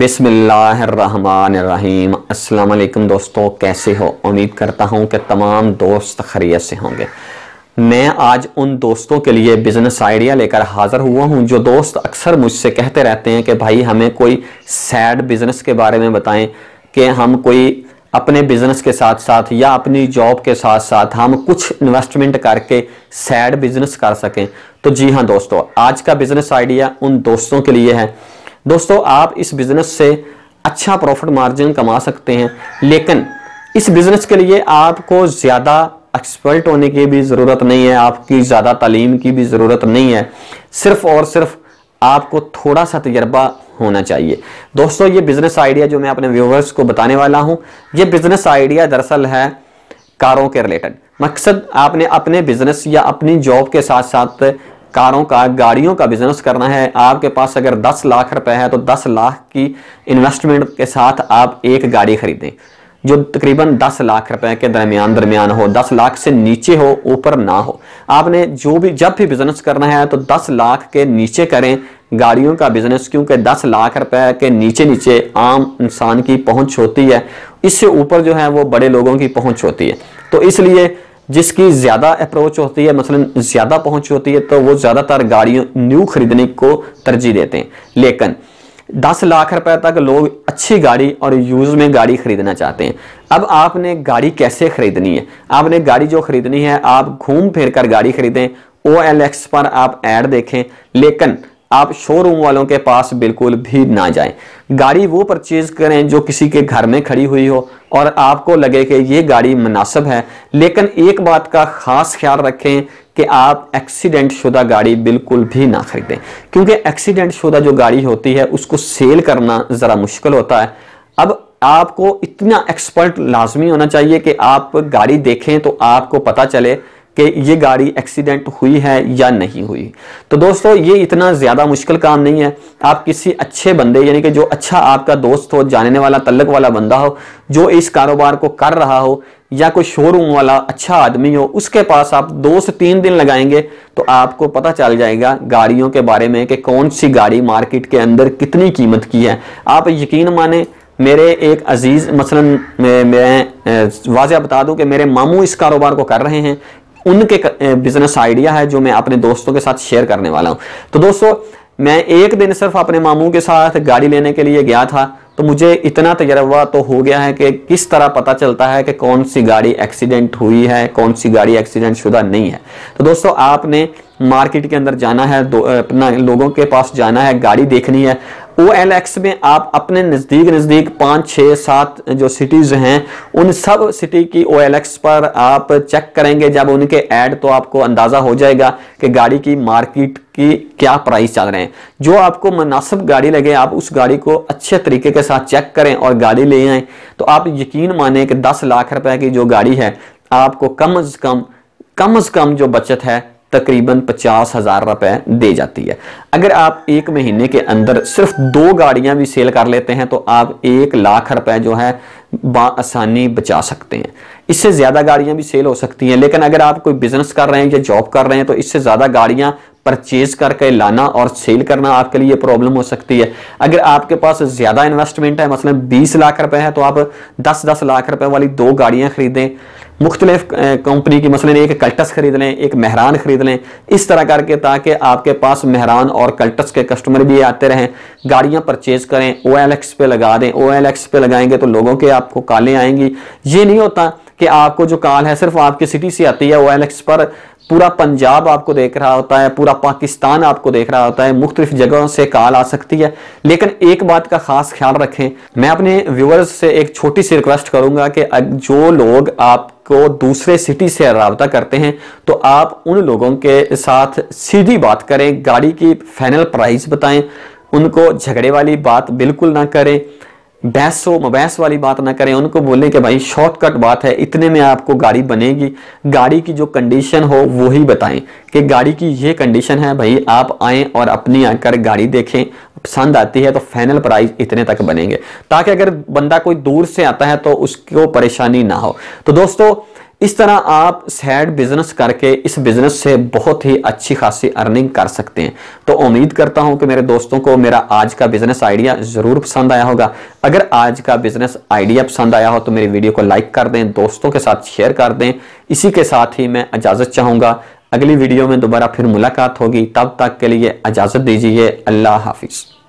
بسم اللہ الرحمن الرحیم۔ السلام علیکم دوستو، کیسے ہو؟ امید کرتا ہوں کہ تمام دوست خریت سے ہوں گے۔ میں آج ان دوستوں کے لیے بزنس آئیڈیا لے کر حاضر ہوا ہوں، جو دوست اکثر مجھ سے کہتے رہتے ہیں کہ بھائی، ہمیں کوئی سیڈ بزنس کے بارے میں بتائیں کہ ہم کوئی اپنے بزنس کے ساتھ ساتھ یا اپنی جاب کے ساتھ ساتھ ہم کچھ انویسٹمنٹ کر کے سیڈ بزنس کر سکیں۔ تو جی ہاں دوستو، آج کا بزنس آئیڈیا ان دوستوں کے لیے ہے۔ دوستو، آپ اس بزنس سے اچھا پروفٹ مارجن کما سکتے ہیں، لیکن اس بزنس کے لیے آپ کو زیادہ ایکسپرٹ ہونے کی بھی ضرورت نہیں ہے، آپ کی زیادہ تعلیم کی بھی ضرورت نہیں ہے۔ صرف اور صرف آپ کو تھوڑا سا تجربہ ہونا چاہیے۔ دوستو، یہ بزنس آئیڈیا جو میں اپنے ویورز کو بتانے والا ہوں، یہ بزنس آئیڈیا دراصل ہے کاروں کے ریلیٹڈ مقصد آپ نے اپنے بزنس یا اپنی جاب کے ساتھ ساتھ کاروں کا، گاڑیوں کا بزنس کرنا ہے۔ آپ کے پاس اگر دس لاکھ روپے ہے تو دس لاکھ کی انویسٹمنٹ کے ساتھ آپ ایک گاڑی خریدیں۔ جو تقریباً دس لاکھ روپے کے درمیان درمیان ہو، دس لاکھ سے نیچے ہو، اوپر نہ ہو۔ آپ نے جو بھی، جب بھی بزنس کرنا ہے تو دس لاکھ کے نیچے کریں۔ گاڑیوں کا بزنس کیونکہ دس لاکھ روپے کے نیچے نیچے عام انسان کی پہنچ ہوتی ہے۔ اس سے اوپر جو ہے وہ بڑے لوگوں کی پہنچ ہوتی ہے۔ تو اس لیے جس کی زیادہ اپروچ ہوتی ہے، مثلا زیادہ پہنچ ہوتی ہے تو وہ زیادہ تر گاڑیوں نیو خریدنے کو ترجیح دیتے ہیں۔ لیکن دس لاکھ روپے تک لوگ اچھی گاڑی اور یوز میں گاڑی خریدنا چاہتے ہیں۔ اب آپ نے گاڑی کیسے خریدنی ہے؟ آپ نے گاڑی جو خریدنی ہے، آپ گھوم پھر کر گاڑی خریدیں۔ او ایل ایکس پر آپ ایڈ دیکھیں۔ لیکن آپ شو روم والوں کے پاس بالکل بھی نہ جائیں۔ گاڑی وہ پرچیز کریں جو کسی کے گھر میں کھڑی ہوئی ہو اور آپ کو لگے کہ یہ گاڑی مناسب ہے۔ لیکن ایک بات کا خاص خیال رکھیں کہ آپ ایکسیڈنٹ شدہ گاڑی بالکل بھی نہ خریدیں۔ کیونکہ ایکسیڈنٹ شدہ جو گاڑی ہوتی ہے، اس کو سیل کرنا ذرا مشکل ہوتا ہے۔ اب آپ کو اتنا ایکسپرٹ لازمی ہونا چاہیے کہ آپ گاڑی دیکھیں تو آپ کو پتا چلے کہ یہ گاڑی ایکسیڈنٹ ہوئی ہے یا نہیں ہوئی۔ تو دوستو، یہ اتنا زیادہ مشکل کام نہیں ہے۔ آپ کسی اچھے بندے یعنی کہ جو اچھا آپ کا دوست ہو، جاننے والا، تعلق والا بندہ ہو، جو اس کاروبار کو کر رہا ہو، یا کوئی شو روم والا اچھا آدمی ہو، اس کے پاس آپ دو سے تین دن لگائیں گے تو آپ کو پتہ چل جائے گا گاڑیوں کے بارے میں کہ کون سی گاڑی مارکیٹ کے اندر کتنی قیمت کی ہے۔ آپ یقین مانیں، میرے ایک عزیز، مثلا میں واضح بتا دوں کہ میرے ماموں اس کاروبار کو کر رہے ہیں۔ ان کے بزنس آئیڈیا ہے جو میں اپنے دوستوں کے ساتھ شیئر کرنے والا ہوں۔ تو دوستو، میں ایک دن صرف اپنے ماموں کے ساتھ گاڑی لینے کے لیے گیا تھا۔ تو مجھے اتنا تجربہ تو ہو گیا ہے کہ کس طرح پتا چلتا ہے کہ کون سی گاڑی ایکسیڈنٹ ہوئی ہے، کون سی گاڑی ایکسیڈنٹ شدہ نہیں ہے۔ تو دوستو، آپ نے مارکیٹ کے اندر جانا ہے اپنا لوگوں کے پاس جانا ہے، گاڑی دیکھنی ہے۔ او ایل ایکس میں آپ اپنے نزدیک نزدیک پانچ، چھ، سات جو سٹیز ہیں، ان سب سٹی کی او ایل ایکس پر آپ چیک کریں گے۔ جب ان کے ایڈ تو آپ کو اندازہ ہو جائے گا کہ گاڑی کی مارکیٹ کی کیا پرائز چل رہے ہیں۔ جو آپ کو مناسب گاڑی لگے، آپ اس گاڑی کو اچھے طریقے کے ساتھ چیک کریں اور گاڑی لے آئیں۔ تو آپ یقین مانیں کہ دس لاکھ روپے کی جو گاڑی ہے، آپ کو کم از کم کم از کم جو بچت ہے تقریباً پچاس ہزار روپے دے جاتی ہے۔ اگر آپ ایک مہینے کے اندر صرف دو گاڑیاں بھی سیل کر لیتے ہیں تو آپ ایک لاکھ روپے جو ہے بآسانی آسانی بچا سکتے ہیں۔ اس سے زیادہ گاڑیاں بھی سیل ہو سکتی ہیں، لیکن اگر آپ کوئی بزنس کر رہے ہیں یا جاب کر رہے ہیں تو اس سے زیادہ گاڑیاں پرچیز کر کے لانا اور سیل کرنا آپ کے لیے پرابلم ہو سکتی ہے۔ اگر آپ کے پاس زیادہ انویسٹمنٹ ہے، مثلا بیس لاکھ روپے ہے تو آپ دس دس لاکھ روپے والی دو گاڑیاں خریدیں۔ مختلف کمپنی کی مثلا ایک کلٹس خرید لیں، ایک مہران خرید لیں۔ اس طرح کر کے تاکہ آپ کے پاس مہران اور کلٹس کے کسٹمر بھی آتے رہیں۔ گاڑیاں پرچیز کریں او ایل ایکس پہ لگا دیں۔ او ایل ایکس پہ لگائیں گے تو لوگوں کے آپ کو کالیں آئیں گی۔ یہ نہیں ہوتا کہ آپ کو جو کال ہے، صرف آپ کی سٹی سے آتی ہے او ایل ایکس پر۔ پورا پنجاب آپ کو دیکھ رہا ہوتا ہے، پورا پاکستان آپ کو دیکھ رہا ہوتا ہے، مختلف جگہوں سے کال آ سکتی ہے۔ لیکن ایک بات کا خاص خیال رکھیں، میں اپنے ویورز سے ایک چھوٹی سی ریکویسٹ کروں گا کہ جو لوگ آپ کو دوسرے سٹی سے رابطہ کرتے ہیں، تو آپ ان لوگوں کے ساتھ سیدھی بات کریں، گاڑی کی فائنل پرائز بتائیں۔ ان کو جھگڑے والی بات بالکل نہ کریں۔ بحث و مبحث والی بات نہ کریں، ان کو بولیں کہ بھائی شارٹ کٹ بات ہے، اتنے میں آپ کو گاڑی بنے گی۔ گاڑی کی جو کنڈیشن ہو، وہی بتائیں کہ گاڑی کی یہ کنڈیشن ہے، بھائی آپ آئیں اور اپنی آ کر گاڑی دیکھیں، پسند آتی ہے تو فائنل پرائز اتنے تک بنیں گے۔ تاکہ اگر بندہ کوئی دور سے آتا ہے تو اس کو پریشانی نہ ہو۔ تو دوستو اس طرح آپ سیڈ بزنس کر کے اس بزنس سے بہت ہی اچھی خاصی ارننگ کر سکتے ہیں۔ تو امید کرتا ہوں کہ میرے دوستوں کو میرا آج کا بزنس آئیڈیا ضرور پسند آیا ہوگا۔ اگر آج کا بزنس آئیڈیا پسند آیا ہو تو میری ویڈیو کو لائک کر دیں، دوستوں کے ساتھ شیئر کر دیں۔ اسی کے ساتھ ہی میں اجازت چاہوں گا۔ اگلی ویڈیو میں دوبارہ پھر ملاقات ہوگی۔ تب تک کے لیے اجازت دیجیے۔ اللہ حافظ۔